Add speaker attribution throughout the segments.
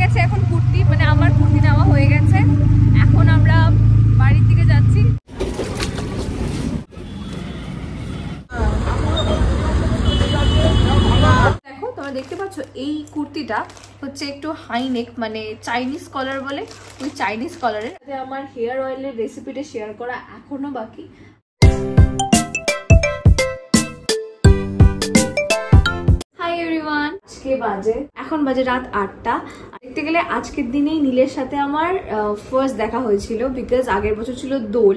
Speaker 1: গেছে এখন কুর্তি মানে আমার কুর্তি নেওয়া হয়ে গেছে। এখন আমরা বাড়ির দিকে যাচ্ছি। দেখো, তোমরা দেখতে পাচ্ছ, এই কুর্তিটা হচ্ছে একটু হাই নেক মানে চাইনিজ কলার বলে, ওই চাইনিজ কলারের আমার হেয়ার অয়েলের রেসিপিটা শেয়ার করা এখনও বাকি। এভরিওয়ান আজকে বাজে। এখন বাজে রাত আটটা। দেখতে গেলে আজকের দিনেই নীলের সাথে আমার ফার্স্ট দেখা হয়েছিল বিকজ আগের বছর ছিল দোল।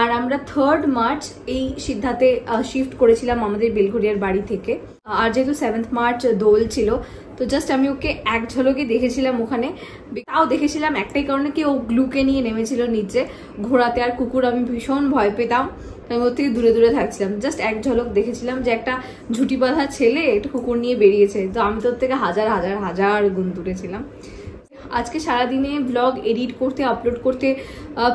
Speaker 1: আর আমরা থার্ড মার্চ এই সিদ্ধাতে শিফট করেছিলাম আমাদের বেলঘরিয়ার বাড়ি থেকে। আর যেহেতু সেভেন্থ মার্চ দোল ছিল, তো জাস্ট আমি ওকে এক ঝলকে দেখেছিলাম ওখানে। তাও দেখেছিলাম একটাই কারণে কি ও গ্লুকে নিয়ে নেমেছিল নিচে। ঘোরাতে আর কুকুর আমি ভীষণ ভয় পেতাম। আমি ওর থেকে দূরে দূরে থাকছিলাম। জাস্ট এক ঝলক দেখেছিলাম যে একটা ঝুটি বাঁধা ছেলে একটা কুকুর নিয়ে বেরিয়েছে। তো আমি তোর থেকে হাজার হাজার হাজার গুণ দূরে ছিলাম। আজকে সারাদিনে ব্লগ এডিট করতে আপলোড করতে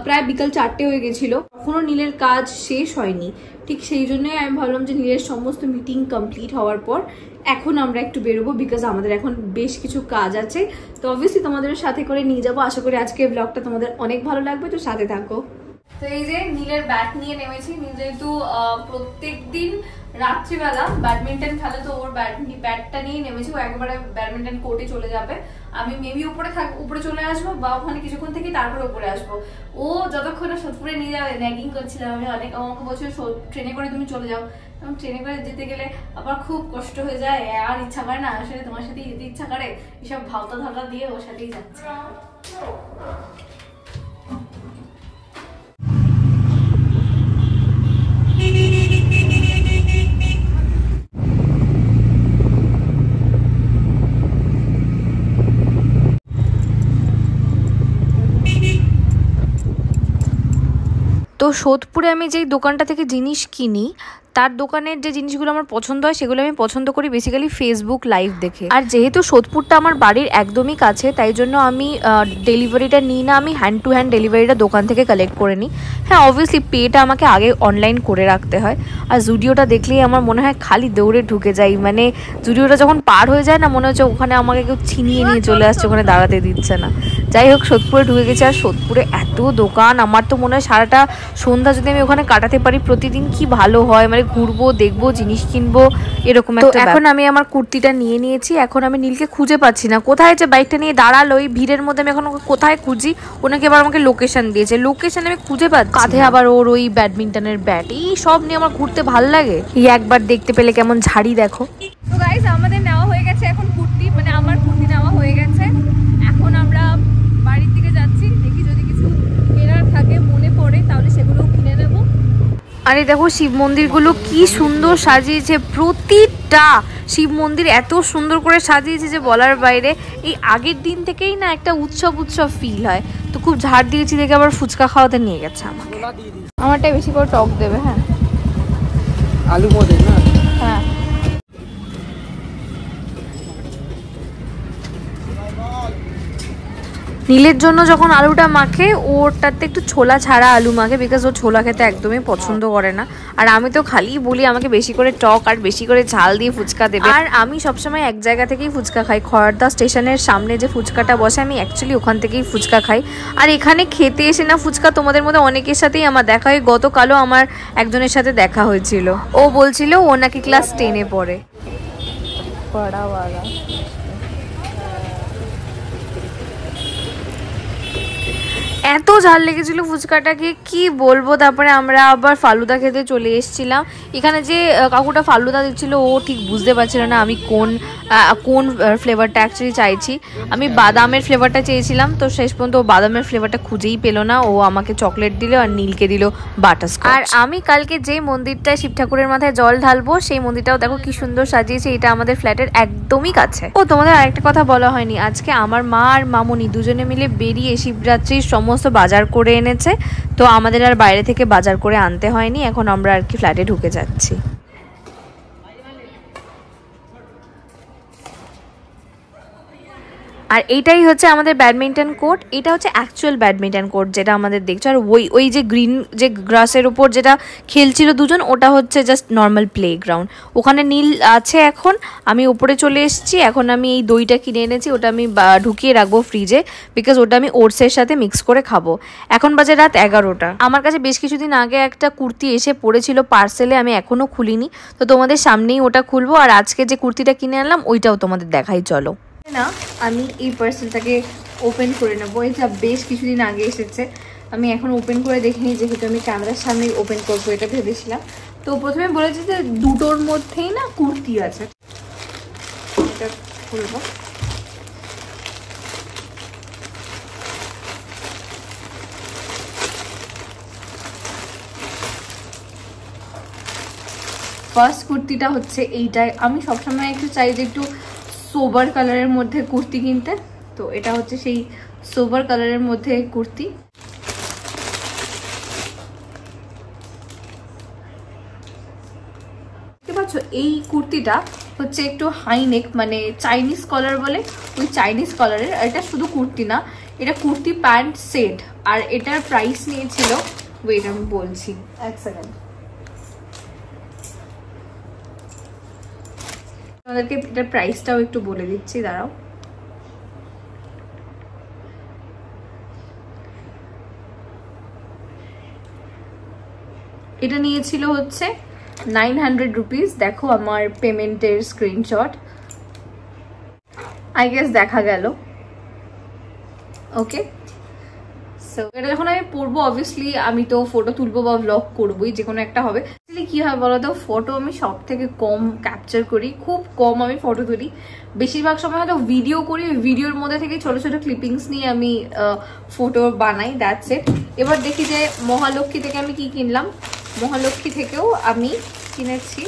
Speaker 1: প্রায় বিকাল চারটে হয়ে গেছিল। তখনও নীলের কাজ শেষ হয়নি। ঠিক সেই জন্যই আমি ভাবলাম যে নীলের সমস্ত মিটিং কমপ্লিট হওয়ার পর এখন আমরা একটু বেরোবো বিকজ আমাদের এখন বেশ কিছু কাজ আছে। তো অবভিয়াসলি তোমাদের সাথে করে নিয়ে যাব। আশা করি আজকে ব্লগটা তোমাদের অনেক ভালো লাগবে। তো সাথে থাকো। তো এই যে নীলের ব্যাট নিয়ে নেমেছি। নীল যেহেতু প্রত্যেক দিন রাত্রিবেলা ব্যাডমিন্টন খেলে, তো ওর ব্যাটটা নিয়ে নেমেছি। ও একবারে ব্যাডমিন্টন কোর্টে চলে যাবে। আমি মেবি উপরে থাক, উপরে চলে আসব বা ওখানে কিছুক্ষণ থেকে তারপরে উপরে আসব। ও যতক্ষণ সোদপুরে নিয়ে যাবে ন্যাগিং করছিলাম আমি অনেক। আমাকে বলছিল ট্রেনে করে তুমি চলে যাও। এবং ট্রেনে করে যেতে গেলে আবার খুব কষ্ট হয়ে যায়। আর ইচ্ছা করে না আসলে তোমার সাথে যেতে ইচ্ছা করে। এসব ভাবতা ধাতা দিয়ে ওর সাথেই যাচ্ছে।
Speaker 2: তো সোদপুরে আমি যেই দোকানটা থেকে জিনিস কিনি তার দোকানের যে জিনিসগুলো আমার পছন্দ হয়, সেগুলো আমি পছন্দ করি বেসিক্যালি ফেসবুক লাইভ দেখে। আর যেহেতু সোদপুরটা আমার বাড়ির একদমই কাছে, তাই জন্য আমি ডেলিভারিটা নিই না, আমি হ্যান্ড টু হ্যান্ড ডেলিভারিটা দোকান থেকে কালেক্ট করে নিই। হ্যাঁ অবভিয়াসলি পেটা আমাকে আগে অনলাইন করে রাখতে হয়। আর জুডিওটা দেখলেই আমার মনে হয় খালি দৌড়ে ঢুকে যাই। মানে জুডিওটা যখন পার হয়ে যায় না, মনে হচ্ছে ওখানে আমাকে কেউ ছিনিয়ে নিয়ে চলে আসছে, ওখানে দাঁড়াতে দিচ্ছে না। যাই হোক, সোদপুরে ঢুকে গেছে। আর সোদপুরে এত দোকান, আমার তো মনে হয় সারাটা সন্ধ্যা যদি আমি ওখানে কাটাতে পারি, প্রতিদিন কি ভালো হয়? মানে ঘুরবো দেখব জিনিস কিনবো এরকম তো এখন আমি আমার কুর্তিটা নিয়ে নিয়েছি এখন আমি নীলকে খুঁজে পাচ্ছি না। কোথায় যে বাইকটা নিয়ে দাঁড়াল এই ভিড়ের মধ্যে আমি এখন ওকে কোথায় খুঁজি? ওনাকে এবার আমাকে লোকেশন দিয়েছে। লোকেশন আমি খুঁজে পাচ্ছি কাঁধে আবার ওর ওই ব্যাডমিন্টনের ব্যাট এই সব নিয়ে আমার ঘুরতে ভালো লাগে। এই একবার দেখতে পেলে কেমন ঝাড়ি দেখো।
Speaker 1: তো গাইজ আমাদের নেওয়া হয়ে গেছে এখন কুর্তি মানে আমার কুর্তি নেওয়া হয়ে গেছে এখন আমরা বাড়ির দিকে যাচ্ছি দেখি যদি কিছু কেনার থাকে মনে পড়ে তাহলে সেগুলো কিনে নেব
Speaker 2: আরে দেখো শিব মন্দিরগুলো কি সুন্দর সাজিয়েছে। প্রতিটা শিব মন্দির এত সুন্দর করে সাজিয়েছে যে বলার বাইরে এই আগের দিন থেকেই না একটা উৎসব উৎসব ফিল হয়। তো খুব ঝাড় দিয়েছি দেখে আবার ফুচকা খাওয়াতে নিয়ে গেছে আমাকে।
Speaker 1: আমারটা বেশি করে টক দেবে হ্যাঁ।
Speaker 3: আলু মোদে না?
Speaker 1: হ্যাঁ।
Speaker 2: নীলের জন্য যখন আলুটা মাখে ওরটাতে একটু ছোলা ছাড়া আলু মাখে বিকজ ও ছোলা খেতে একদমই পছন্দ করে না। আর আমি তো খালি বলি, আমাকে বেশি করে টক আর বেশি করে ঝাল দিয়ে ফুচকা দেবে। আর আমি সবসময় এক জায়গা থেকেই ফুচকা খাই। খড়দা স্টেশনের সামনে যে ফুচকাটা বসে, আমি অ্যাকচুয়ালি ওখান থেকেই ফুচকা খাই। আর এখানে খেতে এসে না ফুচকা তোমাদের মধ্যে অনেকের সাথেই আমার দেখা হয়। গতকালও আমার একজনের সাথে দেখা হয়েছিল। ও বলছিল, ও নাকি ক্লাস টেনে পড়ে।
Speaker 1: बड़ा
Speaker 2: এত ঝাল লেগেছিল ফুচকাটাকে কি বলব? তারপরে আমরা আবার ফালুদা খেতে চলে এসেছিলাম। এখানে যে কাকুটা ফালুদা দিচ্ছিল ও ঠিক বুঝতে পারছিল না আমি কোন কোন ফ্লেভারটা অ্যাকচুয়ালি চাইছি। আমি বাদামের ফ্লেভারটা চেয়েছিলাম তো শেষ পর্যন্ত ও বাদামের ফ্লেভারটা খুঁজেই পেল না। ও আমাকে চকলেট দিল আর নীলকে দিল বাটাস আর আমি কালকে যে মন্দিরটায় শিব ঠাকুরের মাথায় জল ঢালবো সেই মন্দিরটাও দেখো কি সুন্দর সাজিয়েছে এটা আমাদের ফ্ল্যাটের একদমই কাছে। ও তোমাদের আরেকটা কথা বলা হয়নি। আজকে আমার মা আর মামুনি দুজনে মিলে বেরিয়ে শিবরাত্রির সমস্ত বাজার করে এনেছে। তো আমাদের আর বাইরে থেকে বাজার করে আনতে হয়নি। এখন আমরা আর কি ফ্ল্যাটে ঢুকে যাচ্ছি। আর এইটাই হচ্ছে আমাদের ব্যাডমিন্টন কোর্ট। এটা হচ্ছে অ্যাকচুয়াল ব্যাডমিন্টন কোর্ট যেটা আমাদের দেখছ। আর ওই ওই যে গ্রিন, যে গ্রাসের উপর যেটা খেলছিল দুজন, ওটা হচ্ছে জাস্ট নর্মাল প্লে গ্রাউন্ড ওখানে নীল আছে এখন, আমি উপরে চলে এসেছি, এখন আমি এই দইটা কিনে এনেছি, ওটা আমি ঢুকিয়ে রাখব ফ্রিজে বিকজ ওটা আমি ওটসের সাথে মিক্স করে খাব। এখন বাজে রাত এগারোটা। আমার কাছে বেশ কিছুদিন আগে একটা কুর্তি এসে পড়েছিল পার্সেলে আমি এখনও খুলিনি। তো তোমাদের সামনেই ওটা খুলবো, আর আজকে যে কুর্তিটা কিনে আনলাম, ওইটাও তোমাদের দেখাই, চলো।
Speaker 1: না, আমি এই পার্সেলটাকে ওপেন করে নেব। এটা বেশ কিছুদিন আগে এসেছে। আমি এখন ওপেন করে দেখিনি, যেহেতু আমি ক্যামেরার সামনেই ওপেন করব এটা ভেবেছিলাম। তো প্রথমে বলেছি যে দুটোর মধ্যেই না কুর্তি আছে। ফার্স্ট কুর্তিটা হচ্ছে এইটাই। আমি সবসময় একটু চাই যে একটু সোবার কালারের মধ্যে কুর্তি কিনতে। তো এটা হচ্ছে সেই সোবার কালারের মধ্যে কুর্তি। এই কুর্তিটা হচ্ছে একটু হাই নেক মানে চাইনিজ কলার বলে ওই চাইনিজ কলারের আর এটা শুধু কুর্তি না, এটা কুর্তি প্যান্ট সেট আর এটার প্রাইস নিয়েছিল ওয়েট আমি বলছি। এক সেকেন্ড আমাদেরকে এটার প্রাইসটাও একটু বলে দিচ্ছি, দাঁড়াও। এটা নিয়েছিল হচ্ছে নাইন হান্ড্রেড রুপিস দেখো আমার পেমেন্টের স্ক্রিনশট আই গেস দেখা গেল। ওকে সো এটা যখন আমি পড়ব অবভিয়াসলি আমি তো ফটো তুলবো বা ব্লগ করবোই, যে কোনো একটা হবে। কি হয় বলতো ফটো আমি সব থেকে কম ক্যাপচার করি, খুব কম আমি ফটো তুলি। বেশিরভাগ সময় হয়তো ভিডিও করি ভিডিওর মধ্যে থেকে ছোট ছোট ক্লিপিংস নিয়ে আমি ফটো বানাই দ্যাটস ইট এবার দেখি যে মহালক্ষ্মী থেকে আমি কি কিনলাম। মহালক্ষ্মী থেকেও আমি কিনেছি।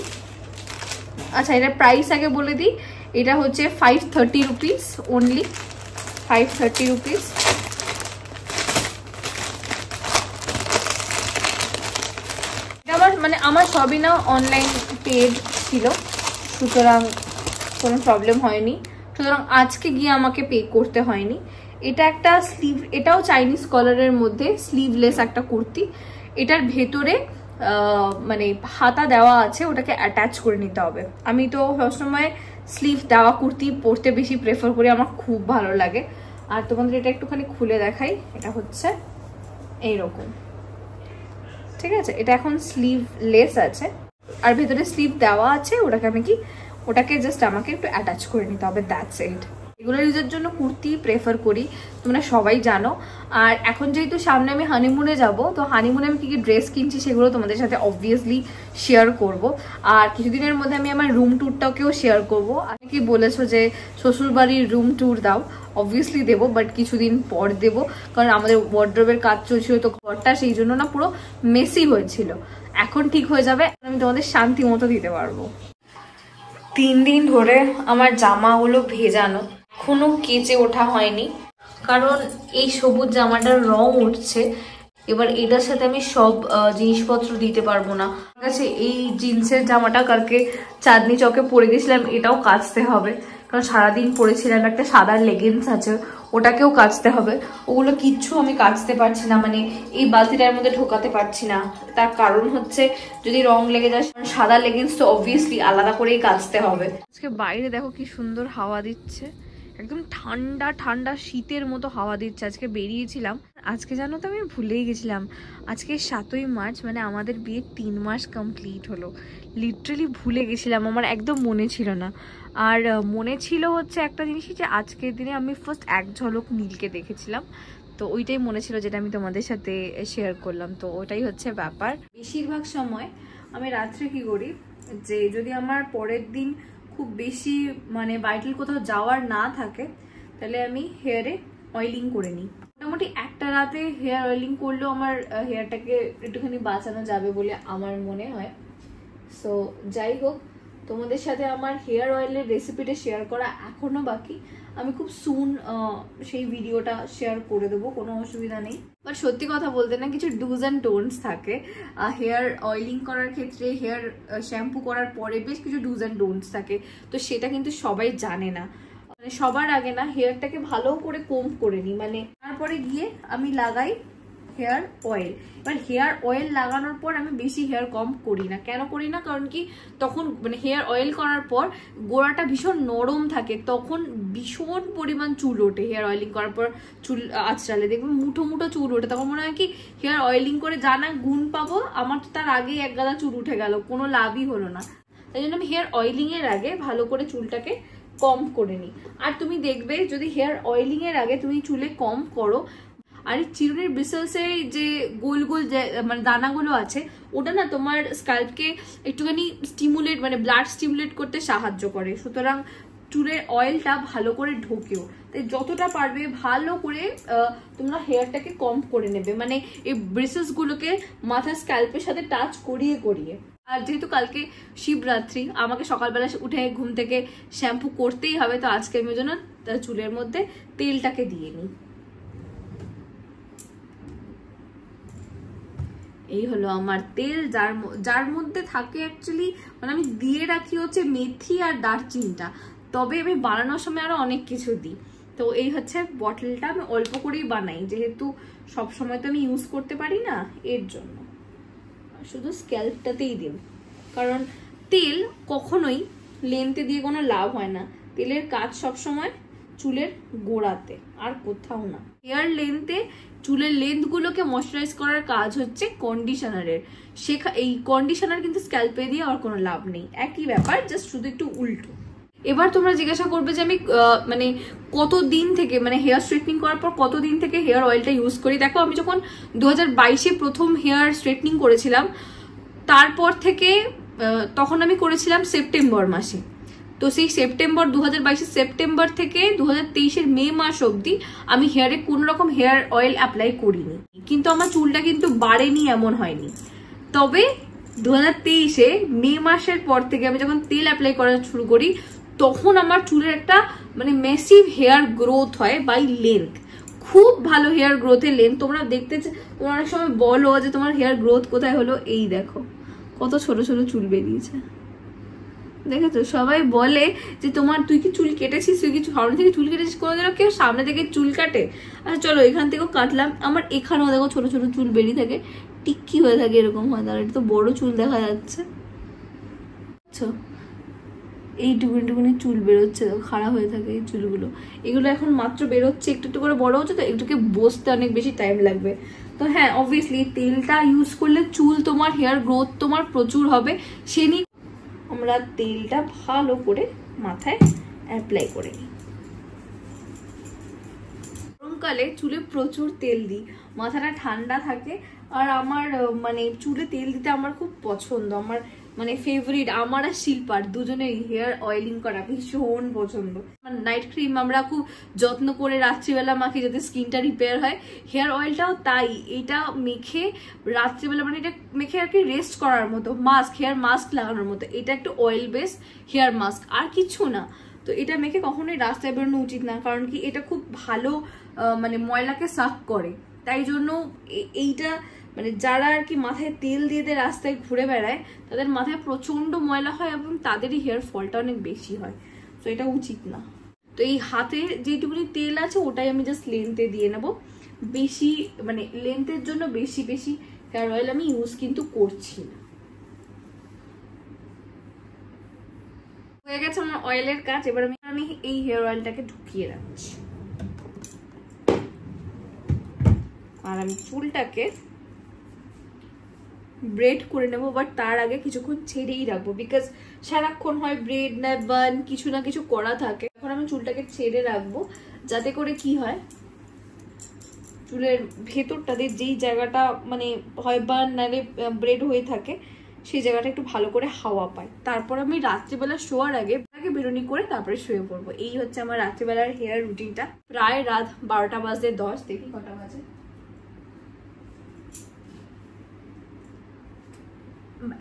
Speaker 1: আচ্ছা এটার প্রাইস আগে বলে দিই। এটা হচ্ছে five thirty rupees only five thirty rupees আমার মানে আমার সবই না অনলাইন পেড ছিল। সুতরাং কোনো প্রবলেম হয়নি। সুতরাং আজকে গিয়ে আমাকে পে করতে হয়নি। এটা একটা স্লিভ এটাও চাইনিজ কলারের মধ্যে স্লিভলেস একটা কুর্তি। এটার ভেতরে মানে হাতা দেওয়া আছে, ওটাকে অ্যাটাচ করে নিতে হবে। আমি তো সবসময় স্লিভ দেওয়া কুর্তি পরতে বেশি প্রেফার করি, আমার খুব ভালো লাগে। আর তোমাদের এটা একটুখানি খুলে দেখাই। এটা হচ্ছে এইরকম। ঠিক আছে? এটা এখন স্লিভ লেস আছে। আর ভেতরে স্লিভ দেওয়া আছে, ওটাকে আমি কি, ওটাকে জাস্ট আমাকে একটু অ্যাটাচ করে নিতে হবে দ্যাটস ইট রেগুলার ইউজের জন্য কুর্তি প্রেফার করি, তোমরা সবাই জানো। আর এখন যেহেতু সামনে আমি হানিমুনে যাব, তো হানিমুনে আমি কি কি ড্রেস কিনছি সেগুলো তোমাদের সাথে অবভিয়াসলি শেয়ার করব। আর কিছুদিনের মধ্যে আমি আমার রুম ট্যুরটাকেও শেয়ার করব। আমি কি বলেছ যে শ্বশুরবাড়ির রুম ট্যুর দাও অবভিয়াসলি দেবো বাট কিছুদিন পর দেব। কারণ আমাদের ওয়ার্ড্রোবের কাজ চলছিল, তো ঘরটা সেই জন্য না পুরো মেসি হয়েছিল। এখন ঠিক হয়ে যাবে আমি তোমাদের শান্তি মতো দিতে পারব। তিন দিন ধরে আমার জামাগুলো ভেজানো এখনও কেচে ওঠা হয়নি। কারণ এই সবুজ জামাটার রং উঠছে। এবার এটার সাথে আমি সব জিনিসপত্র দিতে পারব না। আমার কাছে এই জিন্সের জামাটা কালকে চাঁদনি চকে পরে গেছিলাম, এটাও কাচতে হবে। কারণ সারাদিন পরেছিলাম, একটা সাদা লেগিংস আছে, ওটাকেও কাচতে হবে। ওগুলো কিচ্ছু আমি কাচতে পারছি না মানে এই বালতিটার মধ্যে ঢোকাতে পারছি না। তার কারণ হচ্ছে, যদি রং লেগে যায় সাদা লেগিংস তো অবভিয়াসলি আলাদা করেই কাচতে হবে। আজকে বাইরে দেখো কি সুন্দর হাওয়া দিচ্ছে। একদম ঠান্ডা ঠান্ডা শীতের মতো হাওয়া দিচ্ছে। আজকে বেরিয়েছিলাম। আজকে জানো তো আমি ভুলেই গেছিলাম। আজকে সাতই মার্চ মানে আমাদের বিয়ে তিন মাস কমপ্লিট হলো। লিটারালি ভুলে গেছিলাম, আমার একদম মনে ছিল না। আর মনে ছিল হচ্ছে একটা জিনিসই যে আজকের দিনে আমি ফার্স্ট এক ঝলক নীলকে দেখেছিলাম। তো ওইটাই মনে ছিল যেটা আমি তোমাদের সাথে শেয়ার করলাম। তো ওটাই হচ্ছে ব্যাপার। বেশিরভাগ সময় আমি রাত্রে কি করি? যে যদি আমার পরের দিন খুব বেশি মানে ভাইটাল কোথাও যাওয়ার না থাকে, তাহলে আমি হেয়ারে অয়েলিং করে নিই। মোটামুটি একটা রাতে হেয়ার অয়েলিং করলেও আমার হেয়ারটাকে একটুখানি বাঁচানো যাবে বলে আমার মনে হয়। সো যাই হোক তোমাদের সাথে আমার হেয়ার অয়েলের রেসিপিটা শেয়ার করা এখনও বাকি। আমি খুব সুন সেই ভিডিওটা শেয়ার করে দেবো, কোনো অসুবিধা নেই। বাট সত্যি কথা বলতে না, কিছু ডুজ অ্যান্ড টোনস থাকে। হেয়ার অয়েলিং করার ক্ষেত্রে হেয়ার শ্যাম্পু করার পরে বেশ কিছু ডুজ অ্যান্ড ডোন্টস থাকে। তো সেটা কিন্তু সবাই জানে না। মানে সবার আগে না হেয়ারটাকে ভালো করে কোম করে নিই। মানে তারপরে গিয়ে আমি লাগাই হেয়ার অয়েল। এবার হেয়ার অয়েল লাগানোর পর আমি বেশি হেয়ার কম করি না। কেন করি না? কারণ কি তখন মানে হেয়ার অয়েল করার পর গোড়াটা ভীষণ নরম থাকে। তখন ভীষণ পরিমাণ চুল ওঠে হেয়ার অয়েলিং করার পর চুল আঁচড়ালে। দেখবেন মুঠো মুঠো চুল ওঠে। তখন মনে হয় কি হেয়ার অয়েলিং করে যা না গুণ পাবো, আমার তো তার আগেই এক গাদা চুল উঠে গেল। কোনো লাভই হলো না। তাই জন্য আমি হেয়ার অয়েলিং এর আগে ভালো করে চুলটাকে কম করে নিই। আর তুমি দেখবে যদি হেয়ার অয়েলিং এর আগে তুমি চুলে কম করো আর এই চিরুনির ব্রিসেলসে যে গোল গোল মানে দানাগুলো আছে, ওটা না তোমার স্কাল্পকে একটুখানি স্টিমুলেট মানে ব্লাড স্টিমুলেট করতে সাহায্য করে। সুতরাং চুলের অয়েলটা ভালো করে ঢোকেও। তাই যতটা পারবে ভালো করে তোমরা হেয়ারটাকে কম করে নেবে। মানে এই ব্রেসেসগুলোকে মাথার স্ক্যাল্পের সাথে টাচ করিয়ে করিয়ে। আর যেহেতু কালকে শিবরাত্রি, আমাকে সকালবেলা উঠে ঘুম থেকে শ্যাম্পু করতেই হবে, তো আজকে আমি জন্য চুলের মধ্যে তেলটাকে দিয়ে নিই। এই হলো আমার তেল, যার যার মধ্যে থাকে অ্যাকচুয়ালি মানে আমি দিয়ে রাখি হচ্ছে মেথি আর দারচিনিটা। তবে আমি বানানোর সময় আরও অনেক কিছু দিই। তো এই হচ্ছে বটলটা আমি অল্প করেই বানাই, যেহেতু সব সময় তো আমি ইউজ করতে পারি না, এর জন্য। শুধু স্ক্যাল্পটাতেই দিন কারণ তেল কখনোই লেন্থে দিয়ে কোনো লাভ হয় না। তেলের কাজ সব সময় চুলের গোড়াতে, আর কোথাও না। হেয়ার লেন্থে চুলের লেন্থ গুলোকে ময়শ্চারাইজ করার কাজ হচ্ছে কন্ডিশনারের শেখা এই কন্ডিশনার কিন্তু স্ক্যাল্পে দিয়ে আর কোনো লাভ নেই। একই ব্যাপার জাস্ট শুধু একটু উল্টো। এবার তোমরা জিজ্ঞাসা করবে যে আমি মানে কত দিন থেকে মানে হেয়ার স্ট্রেটনিং করার পর কত দিন থেকে হেয়ার অয়েলটা ইউজ করি? দেখো, আমি যখন দু হাজার প্রথম হেয়ার স্ট্রেটনিং করেছিলাম, তারপর থেকে তখন আমি করেছিলাম সেপ্টেম্বর মাসে। তো সেই সেপ্টেম্বর দু হাজার সেপ্টেম্বর থেকে দু হাজার মে মাস অবধি আমি হেয়ারে কোন রকম হেয়ার অয়েল অ্যাপ্লাই করিনি। কিন্তু আমার চুলটা কিন্তু বাড়েনি, এমন হয়নি। তবে দু হাজার মে মাসের পর থেকে আমি যখন তেল অ্যাপ্লাই করা শুরু করি, তখন আমার চুলের একটা মানে মেসিভ হেয়ার গ্রোথ হয় বাই লেন্থ খুব ভালো হেয়ার গ্রোথের লেন্থ তোমরা দেখতে তোমরা অনেক সময় বলো যে তোমার হেয়ার গ্রোথ কোথায় হলো? এই দেখো, কত ছোট ছোট চুল বেরিয়েছে। দেখেছ? সবাই বলে যে তোমার তুই কি চুল কেটেছিস? তুই কি সামনে থেকে চুল কেটেছিস? কোনোদিনও কেউ সামনে থেকে চুল কাটে। আচ্ছা চলো এখান থেকেও কাটলাম। আমার এখানেও দেখো ছোট ছোট চুল বেরিয়ে থাকে। টিক্কি হয়ে থাকে এরকম হয়। তাহলে এটা তো বড় চুল দেখা যাচ্ছে। আচ্ছা এইটুকুনি টুকুনি চুল বেরোচ্ছে। দেখো, খাড়া হয়ে থাকে এই চুলগুলো। এগুলো এখন মাত্র বেরোচ্ছে। একটু একটু করে বড় হচ্ছে তো একটুকে বসতে অনেক বেশি টাইম লাগবে। তো হ্যাঁ অবভিয়াসলি তেলটা ইউজ করলে চুল তোমার হেয়ার গ্রোথ তোমার প্রচুর হবে। সে নিয়ে আমরা তেলটা ভালো করে মাথায় অ্যাপ্লাই করে নিই। গরমকালে চুলে প্রচুর তেল দিই। মাথাটা ঠান্ডা থাকে। আর আমার মানে চুলে তেল দিতে আমার খুব পছন্দ। আমার মানে ফেভারিট আমার আর শিল্পার দুজনেই হেয়ার অয়েলিং করা ভীষণ পছন্দ। নাইট ক্রিম আমরা খুব যত্ন করে রাত্রিবেলা মাখি যাতে স্কিনটা রিপেয়ার হয়। হেয়ার অয়েলটাও তাই, এটা মেখে রাত্রিবেলা মানে এটা মেখে আর কি রেস্ট করার মতো মাস্ক হেয়ার মাস্ক লাগানোর মতো, এটা একটু অয়েল বেস হেয়ার মাস্ক আর কিছু না। তো এটা মেখে কখনোই রাস্তায় বেরোনো উচিত না, কারণ কি এটা খুব ভালো মানে ময়লাকে সাফ করে। তাই জন্য এইটা মানে যারা আর কি মাথায় তেল দিয়ে দিয়ে রাস্তায় ঘুরে বেড়ায়, তাদের মাথায় প্রচণ্ড ময়লা হয় এবং তাদেরই হেয়ার ফলটা অনেক বেশি হয়। তো এটা উচিত না। তো এই হাতে যেটুকুনি তেল আছে, ওটাই আমি জাস্ট লেন্থে দিয়ে নেব। বেশি মানে লেন্থের জন্য বেশি বেশি হেয়ার অয়েল আমি ইউজ কিন্তু করছি না। হয়ে গেছে আমার অয়েলের কাজ, এবার আমি আমি এই হেয়ার অয়েলটাকে ঢুকিয়ে রাখছি। আর আমি চুলটাকে ব্রেড করে নেব বাট তার আগে কিছুক্ষণ ছেড়েই রাখব বিকজ সারাক্ষণ হয় ব্রেড না বান কিছু না কিছু করা থাকে। এখন আমি চুলটাকে ছেড়ে রাখব, যাতে করে কি হয়, চুলের ভেতরটাতে যেই জায়গাটা মানে হয় বান নালে ব্রেড হয়ে থাকে, সেই জায়গাটা একটু ভালো করে হাওয়া পায়। তারপর আমি রাত্রিবেলা শোয়ার আগে আগে বেরোনি করে তারপরে শুয়ে পড়ব। এই হচ্ছে আমার রাত্রিবেলার হেয়ার রুটিনটা প্রায় রাত বারোটা বাজে দশ, দেখি কটা বাজে।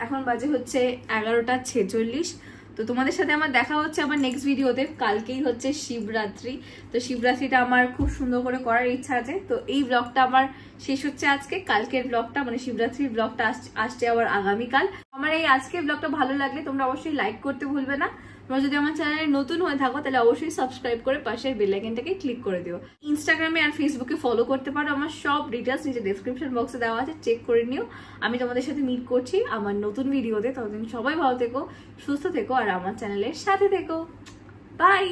Speaker 1: এখন বাজে হচ্ছে এগারোটা ছেচল্লিশ। তো তোমাদের সাথে আমার দেখা হচ্ছে আমার নেক্সট ভিডিওতে কালকেই হচ্ছে শিবরাত্রি। তো শিবরাত্রিটা আমার খুব সুন্দর করে করার ইচ্ছা আছে। তো এই ব্লগটা আমার শেষ হচ্ছে আজকে। কালকের ব্লগটা মানে শিবরাত্রির ব্লগটা আসছে আবার আগামীকাল। আমার এই আজকের ব্লগটা ভালো লাগলে তোমরা অবশ্যই লাইক করতে ভুলবে না। তোমরা যদি আমার চ্যানেলে নতুন হয়ে থাকো, তাহলে অবশ্যই সাবস্ক্রাইব করে পাশের বেল আইকনটাকে ক্লিক করে দিও। ইনস্টাগ্রামে আর ফেসবুকে ফলো করতে পারো, আমার সব ডিটেলস নিচে ডেসক্রিপশন বক্সে দেওয়া আছে চেক করে নিও। আমি তোমাদের সাথে মিট করছি আমার নতুন ভিডিওতে ততদিন সবাই ভালো থেকো, সুস্থ থেকো, আর আমার চ্যানেলের সাথে থেকো। বাই